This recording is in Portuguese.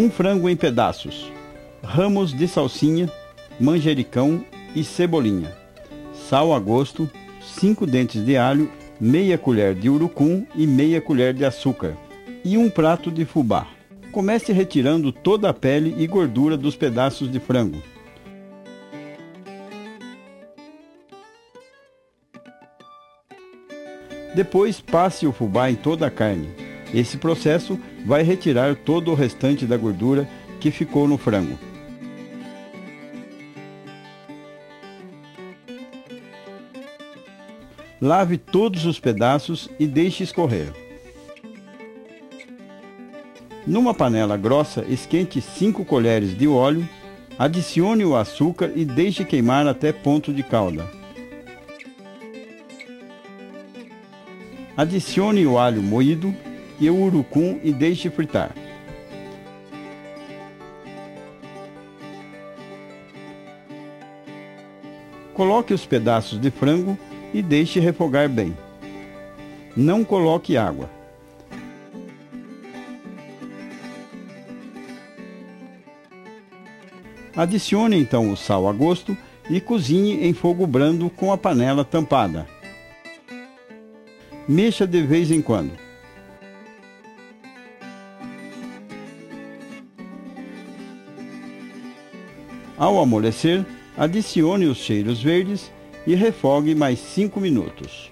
Um frango em pedaços, ramos de salsinha, manjericão e cebolinha, sal a gosto, 5 dentes de alho, meia colher de urucum e meia colher de açúcar e um prato de fubá. Comece retirando toda a pele e gordura dos pedaços de frango. Depois passe o fubá em toda a carne. Esse processo vai retirar todo o restante da gordura que ficou no frango. Lave todos os pedaços e deixe escorrer. Numa panela grossa, esquente 5 colheres de óleo, adicione o açúcar e deixe queimar até ponto de calda. Adicione o alho moído e o urucum e deixe fritar. Coloque os pedaços de frango e deixe refogar bem. Não coloque água. Adicione então o sal a gosto e cozinhe em fogo brando com a panela tampada. Mexa de vez em quando. Ao amolecer, adicione os cheiros verdes e refogue mais 5 minutos.